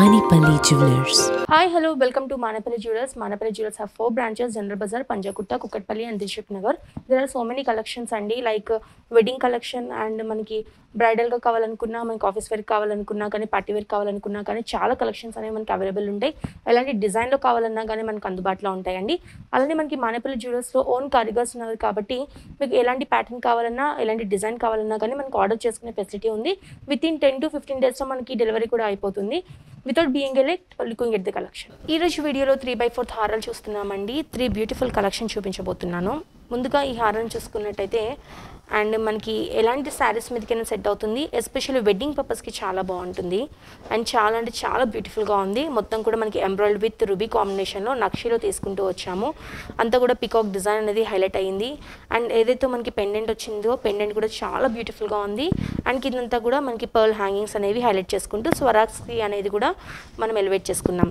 Manipali jewellers. Hi hello welcome to Manapalli jewellers Manapalli jewellers have four branches general Bazaar Panjagutta Kukatpally and Dilsukh Nagar there are so many collections అండి like wedding collection and మనకి బ్రైడల్గా కావాలనుకున్నా మనకి office wear కావాలనుకున్నా కానీ party wear కావాలనుకున్నా కానీ చాలా కలెక్షన్స్ అనేవి మనకి అవైలబుల్ ఉంటాయి. ఎలాంటి డిజైన్లో కావాలన్నా కానీ మనకు అందుబాటులో ఉంటాయండి అలానే మనకి మానపల్లి జ్యువెలర్స్లో ఓన్ కారిగర్స్ ఉన్నారు కాబట్టి మీకు ఎలాంటి ప్యాటర్న్ కావాలన్నా ఎలాంటి డిజైన్ కావాలన్నా కానీ మనకు ఆర్డర్ చేసుకునే ఫెసిలిటీ ఉంది. Within ten to fifteen డేస్లో మనకి డెలివరీ కూడా అయిపోతుంది. Without being elect looking at the collection ఈ రోజు వీడియోలో త్రీ బై ఫోర్త్ హారాలు చూస్తున్నామండి. త్రీ బ్యూటిఫుల్ కలెక్షన్ చూపించబోతున్నాను. ముందుగా ఈ హారం చూసుకున్నట్టయితే అండ్ మనకి ఎలాంటి శారీస్ మీదకైనా సెట్ అవుతుంది. ఎస్పెషల్లీ వెడ్డింగ్ పర్పస్కి చాలా బాగుంటుంది. అండ్ చాలా అంటే చాలా బ్యూటిఫుల్గా ఉంది. మొత్తం కూడా మనకి ఎంబ్రాయిడ్ విత్ రుబీ కాంబినేషన్లో నక్షిలో తీసుకుంటూ వచ్చాము. అంతా కూడా పికాక్ డిజైన్ అనేది హైలైట్ అయ్యింది. అండ్ ఏదైతే మనకి పెండెంట్ వచ్చిందో పెండెంట్ కూడా చాలా బ్యూటిఫుల్గా ఉంది. అండ్ కిందంతా కూడా మనకి పర్ల్ హ్యాంగింగ్స్ అనేవి హైలైట్ చేసుకుంటూ స్వరాక్స్కి అనేది కూడా మనం ఎలివేట్ చేసుకున్నాం.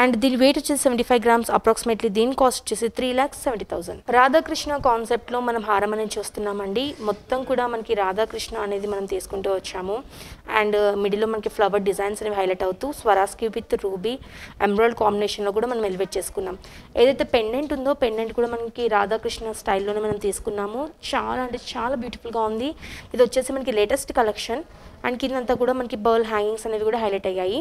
అండ్ దీని వెయిట్ వచ్చేసి సెవెంటీ ఫైవ్ గ్రామ్స్ అప్రాక్సిమేట్లీ దీని కాస్ట్ వచ్చేసి three lakhs seventy thousand Radhakrishna కాన్సెప్ట్లో మనం హారం అనేది చూస్తున్నామండి. మొత్తం కూడా మనకి రాధాకృష్ణ అనేది మనం తీసుకుంటూ వచ్చాము. అండ్ మిడిల్లో uh, మనకి ఫ్లవర్ డిజైన్స్ అనేవి హైలైట్ అవుతూ స్వరాస్కి విత్ రూబీ ఎంబ్రాయిడ్ కాంబినేషన్లో కూడా మనం ఎలివేట్ చేసుకున్నాం. ఏదైతే పెండెంట్ ఉందో పెండెంట్ కూడా మనకి రాధాకృష్ణ స్టైల్లోనే మనం తీసుకున్నాము. చాలా అంటే చాలా బ్యూటిఫుల్గా ఉంది. ఇది వచ్చేసి మనకి లేటెస్ట్ కలెక్షన్ అండ్ కిందంతా కూడా మనకి బర్ల్ హ్యాంగింగ్స్ అనేవి కూడా హైలైట్ అయ్యాయి.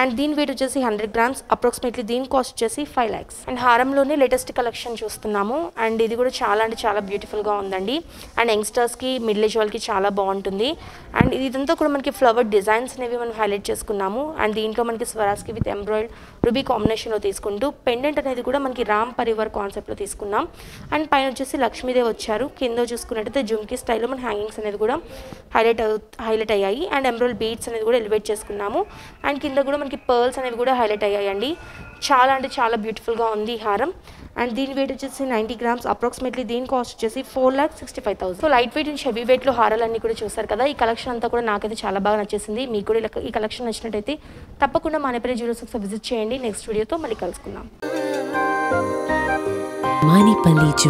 అండ్ దీని వెయిట్ వచ్చేసి హండ్రెడ్ గ్రామ్స్ అప్రాక్సిమేట్లీ దీని కాస్ట్ వచ్చేసి ఫైవ్ ల్యాక్స్ అండ్ హారంలోనే లేటెస్ట్ కలెక్షన్ చూస్తున్నాము. అండ్ ఇది కూడా చాలా అంటే చాలా బ్యూటిఫుల్గా ఉందండి. అండ్ యంగ్స్టర్స్కి మిడిల్ ఏజ్ వాళ్ళకి చాలా బాగుంటుంది. అండ్ ఇదంతా కూడా మనకి ఫ్లవర్ డిజైన్స్ అనేవి మనం హైలైట్ చేసుకున్నాము. అండ్ దీంట్లో మనకి స్వరాస్కి విత్ ఎంబ్రాయిడ్ రుబీ కాంబినేషన్లో తీసుకుంటూ పెండెంట్ అనేది కూడా మనకి రామ్ పరివార్ కాన్సెప్ట్లో తీసుకున్నాం. అండ్ పైన వచ్చేసి లక్ష్మీదేవి వచ్చారు. కింద చూసుకున్నట్టయితే జుమ్కీ స్టైల్లో మన హ్యాంగింగ్స్ అనేది కూడా హైలైట్ హైలైట్ అయ్యాయి. అండ్ ఎంబ్రాయిడ్ బీట్స్ అనేది కూడా ఎలివేట్ చేసుకున్నాము. అండ్ కింద కూడా మనకి పర్ల్స్ అనేవి కూడా హైలైట్ అయ్యాయండి. చాలా అంటే చాలా బ్యూటిఫుల్గా ఉంది ఈ హారం. అండ్ దీని వెయిట్ వచ్చేసి నైంటీ గ్రామ్స్ అప్రాక్సిమేట్లీ దీని కాస్ట్ వచ్చేసి four lakh sixty five thousand. So light weight and heavy వెయిట్లో హారాలన్నీ కూడా చూస్తారు కదా ఈ కలెక్షన్ అంతా కూడా నాకైతే చాలా బాగా నచ్చేసింది. మీకు కూడా ఇలా- ఈ కలెక్షన్ నచ్చినట్టయితే తప్పకుండా మానేపల్లి జ్యూరల్స్ ఒకసారి విజిట్ చేయండి. నెక్స్ట్ వీడియోతో మళ్ళీ కలుసుకుందాం. Manipali